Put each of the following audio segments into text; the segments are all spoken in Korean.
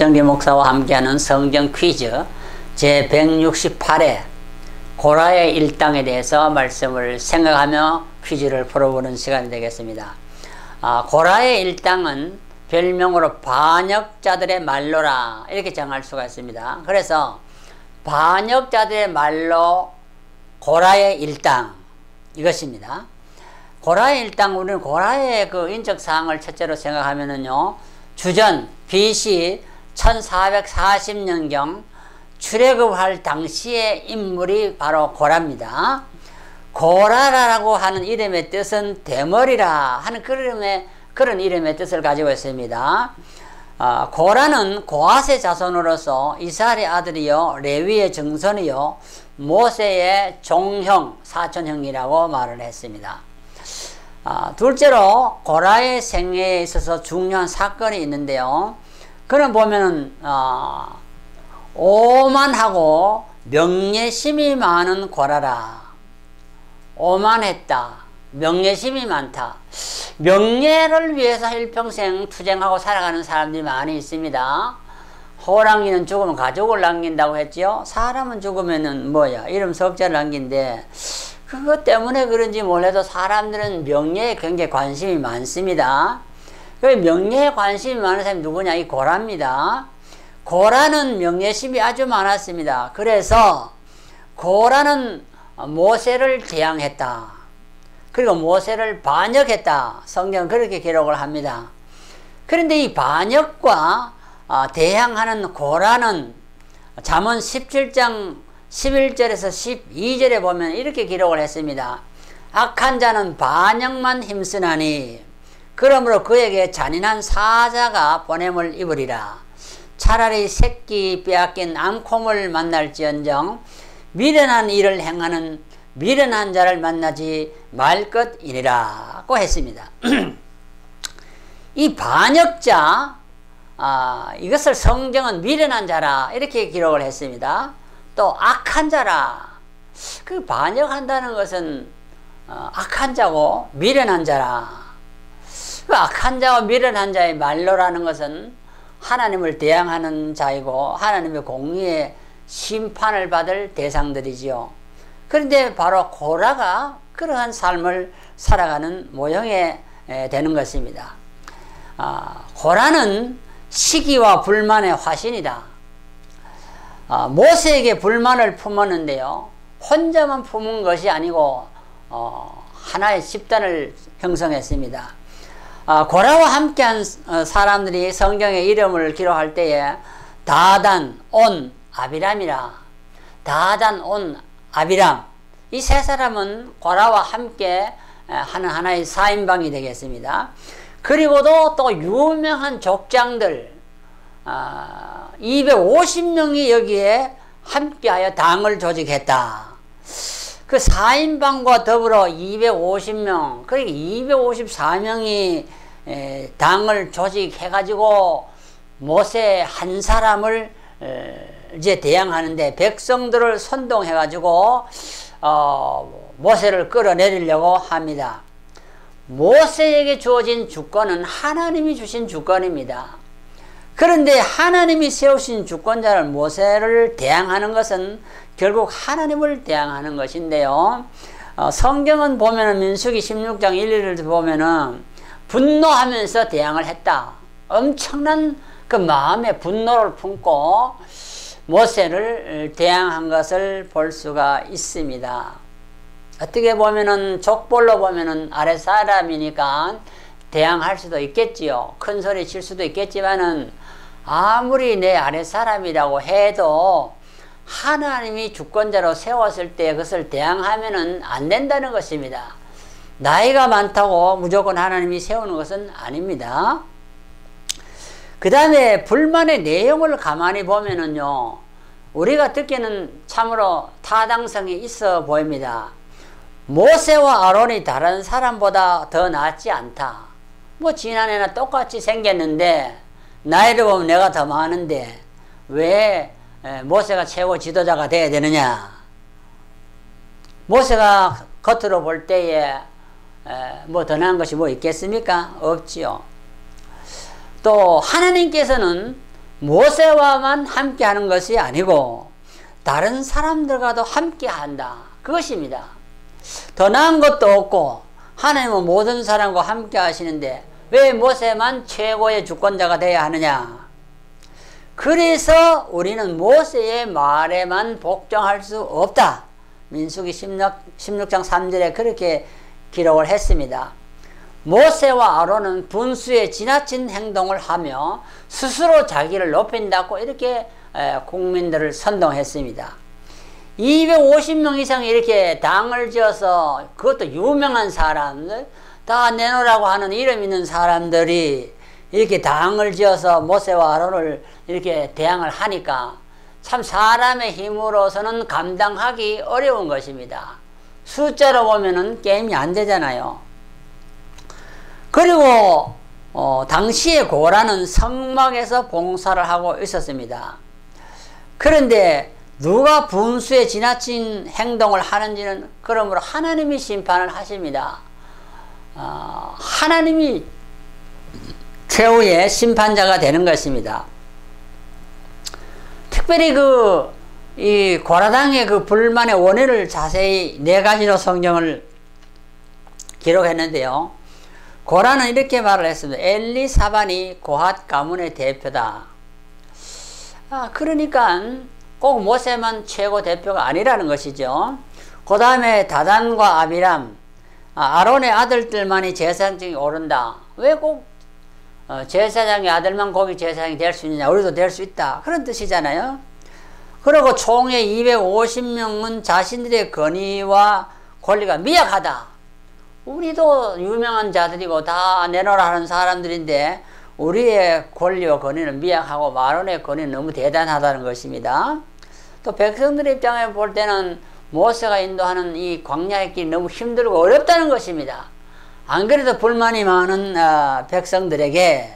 정기 목사와 함께하는 성경 퀴즈 제168회 고라의 일당에 대해서 말씀을 생각하며 퀴즈를 풀어보는 시간이 되겠습니다. 아, 고라의 일당은 별명으로 반역자들의 말로라 이렇게 정할 수가 있습니다. 그래서 반역자들의 말로 고라의 일당 이것입니다. 고라의 일당 우리는 고라의 그 인적 사항을 첫째로 생각하면은요 주전 BC 1440년경 출애굽할 당시의 인물이 바로 고라입니다. 고라라고 하는 이름의 뜻은 대머리라 하는 그런 그런 이름의 뜻을 가지고 있습니다. 어, 고라는 고아세 자손으로서 이스라엘의 아들이요 레위의 정선이요 모세의 종형 사촌형이라고 말을 했습니다. 어, 둘째로 고라의 생애에 있어서 중요한 사건이 있는데요. 그는 보면은 어, 오만하고 명예심이 많은 고라라. 오만했다. 명예심이 많다. 명예를 위해서 일평생 투쟁하고 살아가는 사람들이 많이 있습니다. 호랑이는 죽으면 가족을 남긴다고 했지요. 사람은 죽으면은 뭐야 이름 석자를 남긴데 그것 때문에 그런지 몰라도 사람들은 명예에 굉장히 관심이 많습니다. 그 명예에 관심이 많은 사람이 누구냐? 이 고라입니다. 고라는 명예심이 아주 많았습니다. 그래서 고라는 모세를 대항했다. 그리고 모세를 반역했다. 성경 그렇게 기록을 합니다. 그런데 이 반역과 어, 대항하는 고라는 잠언 17장 11절에서 12절에 보면 이렇게 기록을 했습니다. 악한 자는 반역만 힘쓰나니 그러므로 그에게 잔인한 사자가 보냄을 입으리라. 차라리 새끼 빼앗긴 암콤을 만날지언정 미련한 일을 행하는 미련한 자를 만나지 말 것이니라고 했습니다. 이 반역자 아, 이것을 성경은 미련한 자라 이렇게 기록을 했습니다. 또 악한 자라 그 반역한다는 것은 어, 악한 자고 미련한 자라 그 악한 자와 미련한 자의 말로라는 것은 하나님을 대항하는 자이고 하나님의 공의의 심판을 받을 대상들이지요. 그런데 바로 고라가 그러한 삶을 살아가는 모형에 되는 것입니다. 아, 고라는 시기와 불만의 화신이다. 아, 모세에게 불만을 품었는데요. 혼자만 품은 것이 아니고 어, 하나의 집단을 형성했습니다. 아, 고라와 함께한 어, 사람들이 성경의 이름을 기록할 때에 다단, 온, 아비람이라 다단, 온, 아비람 이 세 사람은 고라와 함께 하는 하나의 사인방이 되겠습니다. 그리고도 또 유명한 족장들 아, 250명이 여기에 함께하여 당을 조직했다. 그 4인방과 더불어 250명, 그러니까 254명이 당을 조직해가지고 모세 한 사람을 이제 대항하는데 백성들을 선동해가지고 어, 모세를 끌어내리려고 합니다. 모세에게 주어진 주권은 하나님이 주신 주권입니다. 그런데 하나님이 세우신 주권자를 모세를 대항하는 것은 결국 하나님을 대항하는 것인데요. 어, 성경은 보면은 민수기 16장 1, 2를 보면은 분노하면서 대항을 했다. 엄청난 그 마음의 분노를 품고 모세를 대항한 것을 볼 수가 있습니다. 어떻게 보면은 족벌로 보면은 아래 사람이니까 대항할 수도 있겠지요. 큰 소리 칠 수도 있겠지만은 아무리 내 아래 사람이라고 해도 하나님이 주권자로 세웠을 때 그것을 대항하면은 안 된다는 것입니다. 나이가 많다고 무조건 하나님이 세우는 것은 아닙니다. 그 다음에 불만의 내용을 가만히 보면은요, 우리가 듣기에는 참으로 타당성이 있어 보입니다. 모세와 아론이 다른 사람보다 더 낫지 않다. 뭐 지난해나 똑같이 생겼는데 나이를 보면 내가 더 많은데 왜 모세가 최고 지도자가 돼야 되느냐? 모세가 겉으로 볼 때에 뭐 더 나은 것이 뭐 있겠습니까? 없지요. 또 하나님께서는 모세와만 함께 하는 것이 아니고 다른 사람들과도 함께 한다. 그것입니다. 더 나은 것도 없고 하나님은 모든 사람과 함께 하시는데 왜 모세만 최고의 주권자가 되어야 하느냐? 그래서 우리는 모세의 말에만 복종할 수 없다. 민수기 16, 16장 3절에 그렇게 기록을 했습니다. 모세와 아론은 분수에 지나친 행동을 하며 스스로 자기를 높인다고 이렇게 국민들을 선동했습니다. 250명 이상 이렇게 당을 지어서 그것도 유명한 사람들 다 내놓으라고 하는 이름 있는 사람들이 이렇게 당을 지어서 모세와 아론을 이렇게 대항을 하니까 참 사람의 힘으로서는 감당하기 어려운 것입니다. 숫자로 보면은 게임이 안 되잖아요. 그리고 어, 당시에 고라는 성막에서 봉사를 하고 있었습니다. 그런데 누가 분수에 지나친 행동을 하는지는 그러므로 하나님이 심판을 하십니다. 어, 하나님이 최후의 심판자가 되는 것입니다. 특별히 그, 이 고라당의 그 불만의 원인을 자세히 네 가지로 성경을 기록했는데요. 고라는 이렇게 말을 했습니다. 엘리사반이 고핫 가문의 대표다. 아, 그러니까 꼭 모세만 최고 대표가 아니라는 것이죠. 그 다음에 다단과 아비람, 아, 아론의 아들들만이 제사장이 오른다. 왜꼭 어, 제사장의 아들만 거기 제사장이 될 수 있느냐? 우리도 될 수 있다. 그런 뜻이잖아요. 그리고 총회 250명은 자신들의 권위와 권리가 미약하다. 우리도 유명한 자들이고 다 내놓으라 하는 사람들인데 우리의 권리와 권위는 미약하고 마론의 권위는 너무 대단하다는 것입니다. 또 백성들의 입장에 볼 때는 모세가 인도하는 이 광야의 길이 너무 힘들고 어렵다는 것입니다. 안 그래도 불만이 많은 어, 백성들에게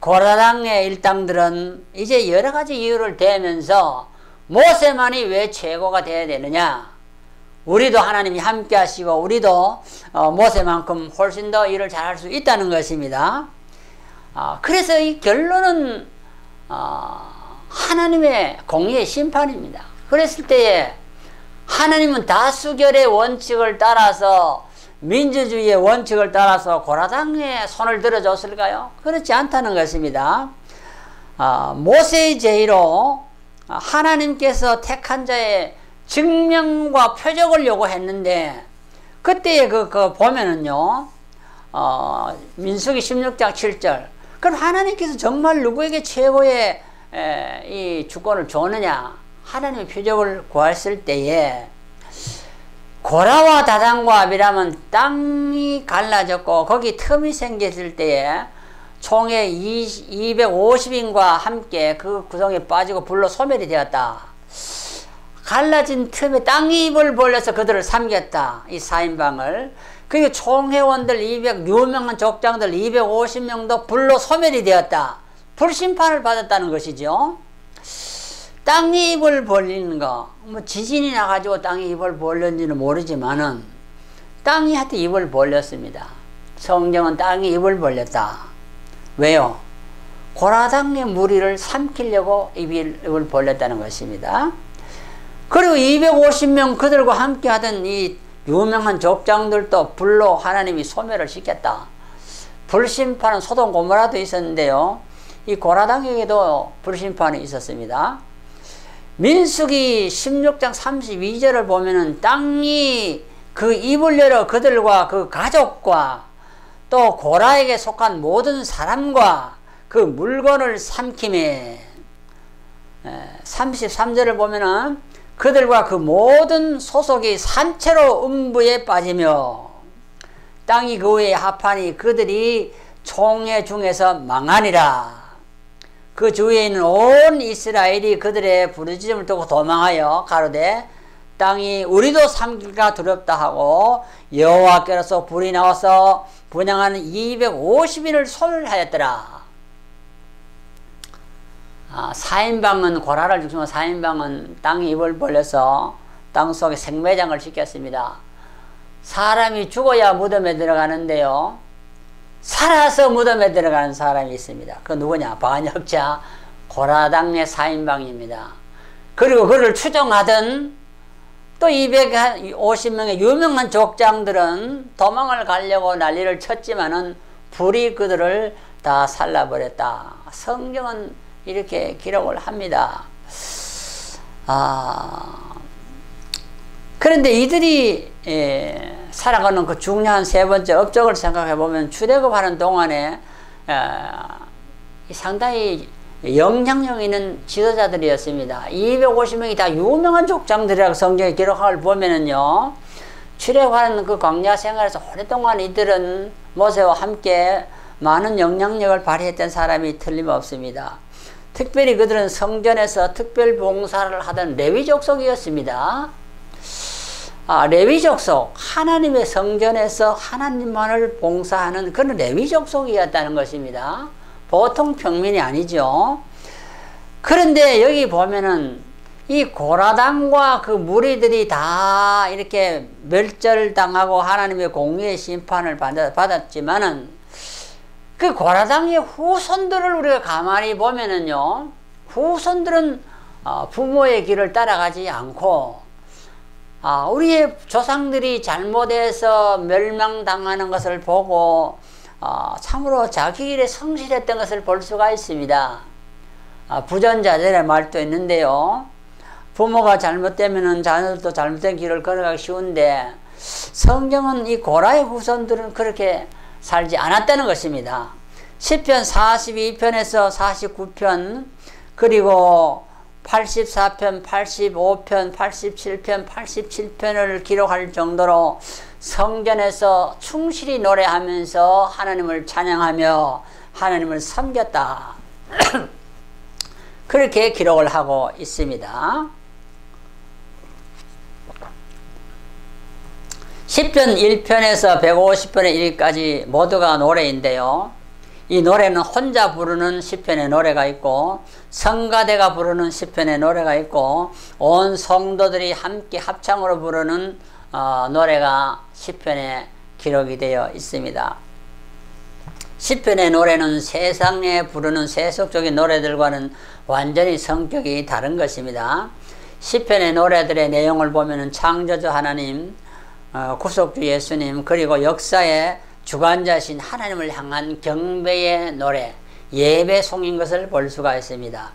고라당의 일당들은 이제 여러 가지 이유를 대면서 모세만이 왜 최고가 되어야 되느냐? 우리도 하나님이 함께 하시고 우리도 어, 모세만큼 훨씬 더 일을 잘할 수 있다는 것입니다. 어, 그래서 이 결론은 어, 하나님의 공의의 심판입니다. 그랬을 때에 하나님은 다수결의 원칙을 따라서 민주주의의 원칙을 따라서 고라당에 손을 들어줬을까요? 그렇지 않다는 것입니다. 어, 모세의 제의로 하나님께서 택한 자의 증명과 표적을 요구했는데 그때 그, 그 보면은요 어, 민수기 16장 7절. 그럼 하나님께서 정말 누구에게 최고의 에, 이 주권을 줬느냐? 하나님의 표적을 구했을 때에 고라와 다단과 아비람은 땅이 갈라졌고 거기 틈이 생겼을 때에 총에 250인과 함께 그 구성에 빠지고 불로 소멸이 되었다. 갈라진 틈에 땅이 입을 벌려서 그들을 삼겼다. 이 4인방을. 그리고 총회원들 200, 유명한 족장들 250명도 불로 소멸이 되었다. 불심판을 받았다는 것이죠. 땅이 입을 벌리는 거, 뭐 지진이 나가지고 땅이 입을 벌렸는지는 모르지만은 땅이 하여튼 입을 벌렸습니다. 성경은 땅이 입을 벌렸다. 왜요? 고라당의 무리를 삼키려고 입을 벌렸다는 것입니다. 그리고 250명 그들과 함께 하던 이 유명한 족장들도 불로 하나님이 소멸을 시켰다. 불심판은 소돔 고모라도 있었는데요. 이 고라당에게도 불심판이 있었습니다. 민수기 16장 32절을 보면은 땅이 그 입을 열어 그들과 그 가족과 또 고라에게 속한 모든 사람과 그 물건을 삼킴에 33절을 보면은 그들과 그 모든 소속이 산채로 음부에 빠지며 땅이 그 위에 합하니 그들이 총회 중에서 망하니라. 그 주위에 있는 온 이스라엘이 그들의 부르짖음을 듣고 도망하여 가로되 땅이 우리도 삼기가 두렵다 하고 여호와께로서 불이 나와서 분양하는 250인을 소멸하였더라. 아, 4인방은 고라를 죽이고 4인방은 땅에 입을 벌려서 땅 속에 생매장을 시켰습니다. 사람이 죽어야 무덤에 들어가는데요. 살아서 무덤에 들어가는 사람이 있습니다. 그 누구냐? 반역자 고라당의 4인방입니다. 그리고 그를 추종하던 또 250명의 유명한 족장들은 도망을 가려고 난리를 쳤지만은 불이 그들을 다 살라버렸다. 성경은 이렇게 기록을 합니다. 아, 그런데 이들이 예, 살아가는 그 중요한 세 번째 업적을 생각해 보면 출애굽하는 동안에 어, 상당히 영향력 있는 지도자들이었습니다. 250명이 다 유명한 족장들이라고 성경에 기록을 보면은요. 출애굽하는 그 광야 생활에서 오랫동안 이들은 모세와 함께 많은 영향력을 발휘했던 사람이 틀림없습니다. 특별히 그들은 성전에서 특별 봉사를 하던 레위 족속이었습니다. 아, 레위 족속, 하나님의 성전에서 하나님만을 봉사하는 그런 레위 족속이었다는 것입니다. 보통 평민이 아니죠. 그런데 여기 보면은 이 고라당과 그 무리들이 다 이렇게 멸절당하고 하나님의 공의의 심판을 받았지만은 그 고라당의 후손들을 우리가 가만히 보면은요, 후손들은 어, 부모의 길을 따라가지 않고, 아, 우리의 조상들이 잘못해서 멸망당하는 것을 보고, 어, 참으로 자기 길에 성실했던 것을 볼 수가 있습니다. 아, 부전자들의 말도 있는데요. 부모가 잘못되면 자녀들도 잘못된 길을 걸어가기 쉬운데 성경은 이 고라의 후손들은 그렇게 살지 않았다는 것입니다. 10편 42편에서 49편 그리고 84편, 85편, 87편, 87편을 기록할 정도로 성전에서 충실히 노래하면서 하나님을 찬양하며 하나님을 섬겼다. 그렇게 기록을 하고 있습니다. 10편 1편에서 150편의 1까지 모두가 노래인데요. 이 노래는 혼자 부르는 시편의 노래가 있고 성가대가 부르는 시편의 노래가 있고 온 성도들이 함께 합창으로 부르는 어, 노래가 시편에 기록이 되어 있습니다. 시편의 노래는 세상에 부르는 세속적인 노래들과는 완전히 성격이 다른 것입니다. 시편의 노래들의 내용을 보면 창조주 하나님, 어, 구속주 예수님 그리고 역사의 주관자신 하나님을 향한 경배의 노래, 예배송인 것을 볼 수가 있습니다.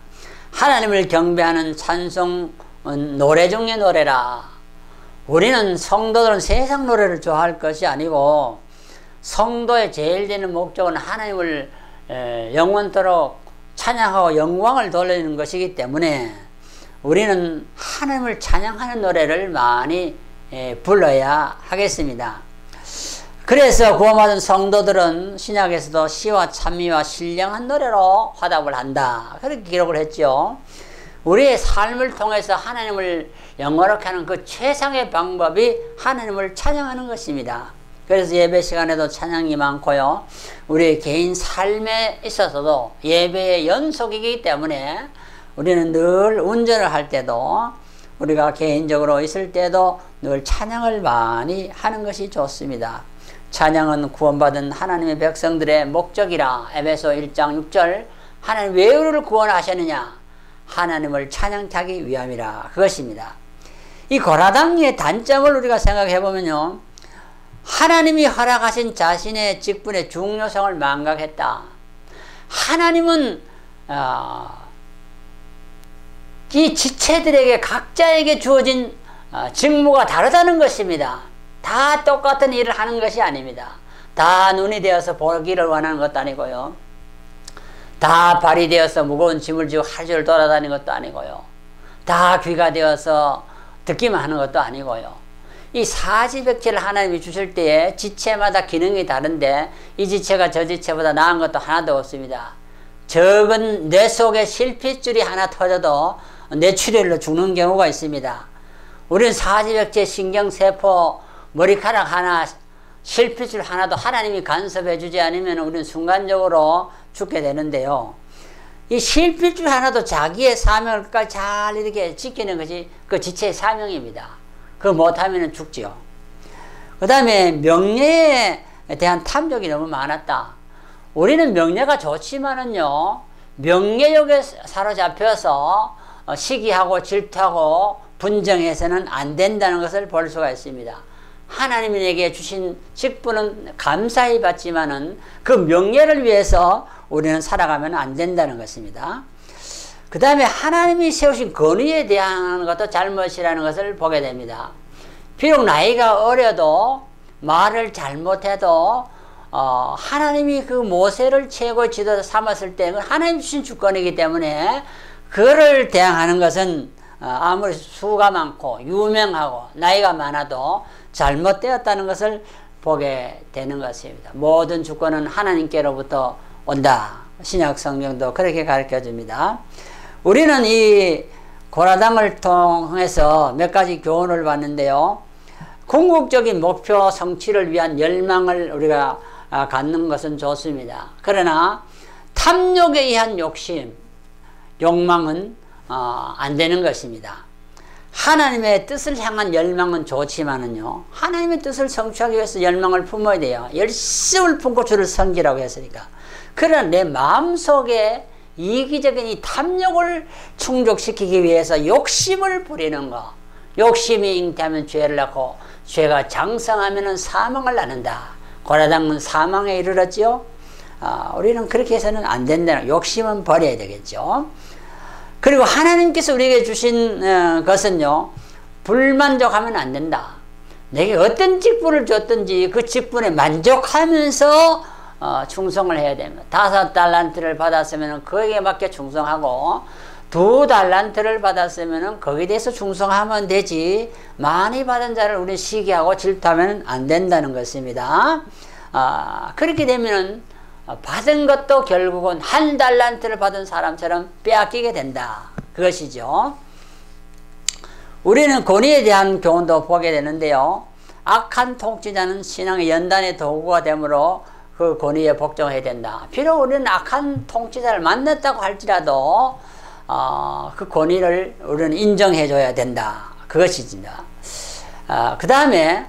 하나님을 경배하는 찬송 노래 중의 노래라. 우리는 성도들은 세상 노래를 좋아할 것이 아니고 성도의 제일 되는 목적은 하나님을 영원토록 찬양하고 영광을 돌리는 것이기 때문에 우리는 하나님을 찬양하는 노래를 많이 불러야 하겠습니다. 그래서 구원받은 성도들은 신약에서도 시와 찬미와 신령한 노래로 화답을 한다. 그렇게 기록을 했죠. 우리의 삶을 통해서 하나님을 영원하게 하는 그 최상의 방법이 하나님을 찬양하는 것입니다. 그래서 예배 시간에도 찬양이 많고요. 우리의 개인 삶에 있어서도 예배의 연속이기 때문에 우리는 늘 운전을 할 때도 우리가 개인적으로 있을 때도 늘 찬양을 많이 하는 것이 좋습니다. 찬양은 구원받은 하나님의 백성들의 목적이라 에베소 1장 6절 하나님 왜 우리를 구원하셨느냐 하나님을 찬양하기 위함이라 그것입니다. 이 고라당의 단점을 우리가 생각해 보면요 하나님이 허락하신 자신의 직분의 중요성을 망각했다. 하나님은 어, 이 지체들에게 각자에게 주어진 어, 직무가 다르다는 것입니다. 다 똑같은 일을 하는 것이 아닙니다. 다 눈이 되어서 보기를 원하는 것도 아니고요. 다 발이 되어서 무거운 짐을 지고 하루 종일 돌아다니는 것도 아니고요. 다 귀가 되어서 듣기만 하는 것도 아니고요. 이 사지백체를 하나님이 주실 때에 지체마다 기능이 다른데 이 지체가 저 지체보다 나은 것도 하나도 없습니다. 적은 뇌 속에 실핏줄이 하나 터져도 뇌출혈로 죽는 경우가 있습니다. 우리는 사지백체 신경세포 머리카락 하나 실핏줄 하나도 하나님이 간섭해 주지 않으면 우리는 순간적으로 죽게 되는데요. 이 실핏줄 하나도 자기의 사명을 잘 이렇게 지키는 것이 그 지체의 사명입니다. 그 못하면 죽지요. 그 다음에 명예에 대한 탐욕이 너무 많았다. 우리는 명예가 좋지만은요, 명예욕에 사로잡혀서 어, 시기하고 질투하고 분정해서는 안 된다는 것을 볼 수가 있습니다. 하나님에게 주신 직분은 감사히 받지만은 그 명예를 위해서 우리는 살아가면 안 된다는 것입니다. 그 다음에 하나님이 세우신 권위에 대한 것도 잘못이라는 것을 보게 됩니다. 비록 나이가 어려도 말을 잘못해도 어, 하나님이 그 모세를 최고 지도 삼았을 때 하나님 주신 주권이기 때문에 그를 대항하는 것은 어, 아무리 수가 많고 유명하고 나이가 많아도 잘못되었다는 것을 보게 되는 것입니다. 모든 주권은 하나님께로부터 온다. 신약 성경도 그렇게 가르쳐 줍니다. 우리는 이 고라당을 통해서 몇 가지 교훈을 받는데요. 궁극적인 목표 성취를 위한 열망을 우리가 아, 갖는 것은 좋습니다. 그러나 탐욕에 의한 욕심, 욕망은 어, 안 되는 것입니다. 하나님의 뜻을 향한 열망은 좋지만은요, 하나님의 뜻을 성취하기 위해서 열망을 품어야 돼요. 열심을 품고 주를 섬기라고 했으니까. 그러나 내 마음속에 이기적인 이 탐욕을 충족시키기 위해서 욕심을 부리는 거. 욕심이 잉태하면 죄를 낳고, 죄가 장성하면 사망을 낳는다. 고라당은 사망에 이르렀죠. 아, 우리는 그렇게 해서는 안 된다는 욕심은 버려야 되겠죠. 그리고 하나님께서 우리에게 주신 어, 것은요. 불만족하면 안 된다. 내게 어떤 직분을 줬든지 그 직분에 만족하면서 어, 충성을 해야 됩니다. 다섯 달란트를 받았으면 거기에 맞게 충성하고 두 달란트를 받았으면 거기에 대해서 충성하면 되지 많이 받은 자를 우리 시기하고 질투하면 안 된다는 것입니다. 아, 그렇게 되면 받은 것도 결국은 한 달란트를 받은 사람처럼 빼앗기게 된다. 그것이죠. 우리는 권위에 대한 교훈도 보게 되는데요. 악한 통치자는 신앙의 연단의 도구가 되므로 그 권위에 복종해야 된다. 비록 우리는 악한 통치자를 만났다고 할지라도 어, 그 권위를 우리는 인정해 줘야 된다. 그것이니다. 어, 그 다음에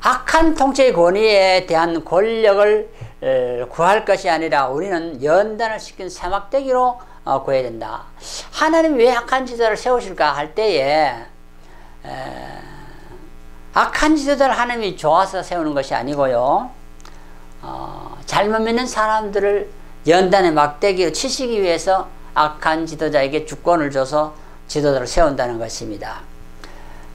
악한 통치의 권위에 대한 권력을 에, 구할 것이 아니라 우리는 연단을 시킨 사막대기로 어, 구해야 된다. 하나님 왜 악한 지도를 세우실까 할 때에 에, 악한 지도자를 하나님이 좋아서 세우는 것이 아니고요. 어, 잘못 믿는 사람들을 연단의 막대기로 치시기 위해서 악한 지도자에게 주권을 줘서 지도자를 세운다는 것입니다.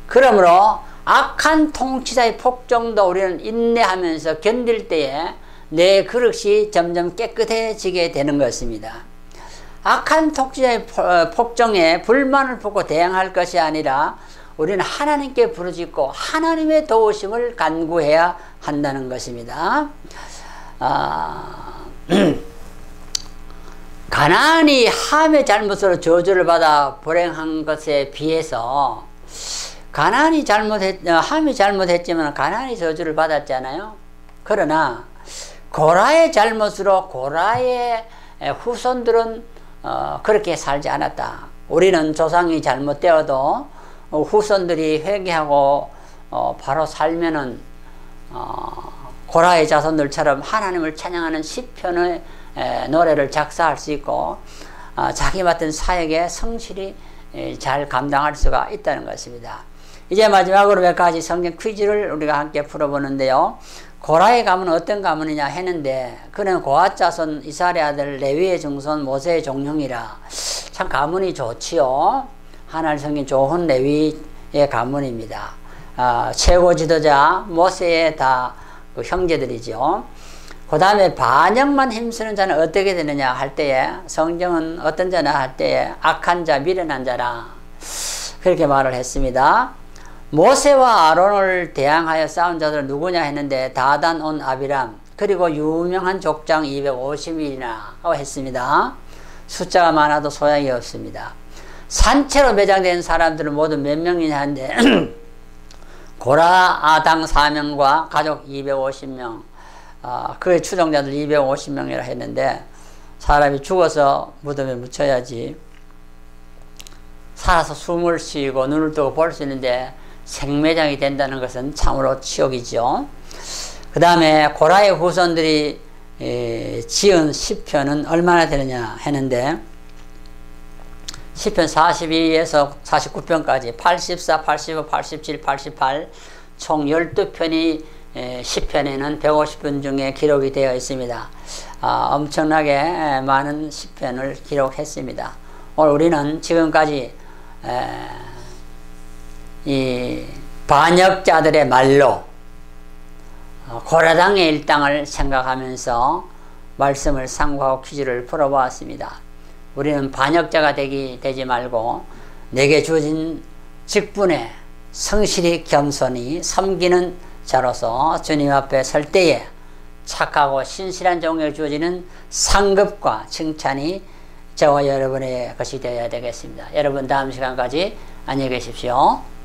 그러므로 악한 통치자의 폭정도 우리는 인내하면서 견딜 때에 내 그릇이 점점 깨끗해지게 되는 것입니다. 악한 통치자의 폭정에 불만을 품고 대항할 것이 아니라 우리는 하나님께 부르짖고 하나님의 도우심을 간구해야 한다는 것입니다. 아, 가난이 함의 잘못으로 저주를 받아 불행한 것에 비해서 가난이 잘못했, 함이 잘못했지만 가난이 저주를 받았잖아요. 그러나 고라의 잘못으로 고라의 후손들은 어, 그렇게 살지 않았다. 우리는 조상이 잘못되어도 후손들이 회개하고 어, 바로 살면은 어, 고라의 자손들처럼 하나님을 찬양하는 시편의 노래를 작사할 수 있고 어, 자기 맡은 사역에 성실히 잘 감당할 수가 있다는 것입니다. 이제 마지막으로 몇 가지 성경 퀴즈를 우리가 함께 풀어보는데요. 고라의 가문은 어떤 가문이냐 했는데 그는 고아 자손 이스라엘 아들 레위의 증손 모세의 종형이라 참 가문이 좋지요. 성긴 좋은 레위의 가문입니다. 아, 최고 지도자 모세의 다 그 형제들이죠. 그 다음에 반역만 힘쓰는 자는 어떻게 되느냐 할 때에 성경은 어떤 자나 할 때에 악한 자, 미련한 자라 그렇게 말을 했습니다. 모세와 아론을 대항하여 싸운 자들은 누구냐 했는데 다단 온 아비람 그리고 유명한 족장 250일이나 하고 했습니다. 숫자가 많아도 소양이 없습니다. 산채로 매장된 사람들은 모두 몇 명이냐 하는데 고라 아당 4명과 가족 250명 아, 그의 추종자들 250명이라 했는데 사람이 죽어서 무덤에 묻혀야지 살아서 숨을 쉬고 눈을 뜨고 볼 수 있는데 생매장이 된다는 것은 참으로 치욕이죠. 그 다음에 고라의 후손들이 에, 지은 시편은 얼마나 되느냐 했는데 시편 42에서 49편까지 84, 85, 87, 88 총 12편이 시편에는 150편 중에 기록이 되어 있습니다. 아, 엄청나게 많은 시편을 기록했습니다. 오늘 우리는 지금까지 에, 이 반역자들의 말로 어, 고라당의 일당을 생각하면서 말씀을 상고하고 퀴즈를 풀어보았습니다. 우리는 반역자가 되기 되지 말고 내게 주어진 직분에 성실히 겸손히 섬기는 자로서 주님 앞에 설 때에 착하고 신실한 종에 주어지는 상급과 칭찬이 저와 여러분의 것이 되어야 되겠습니다. 여러분 다음 시간까지 안녕히 계십시오.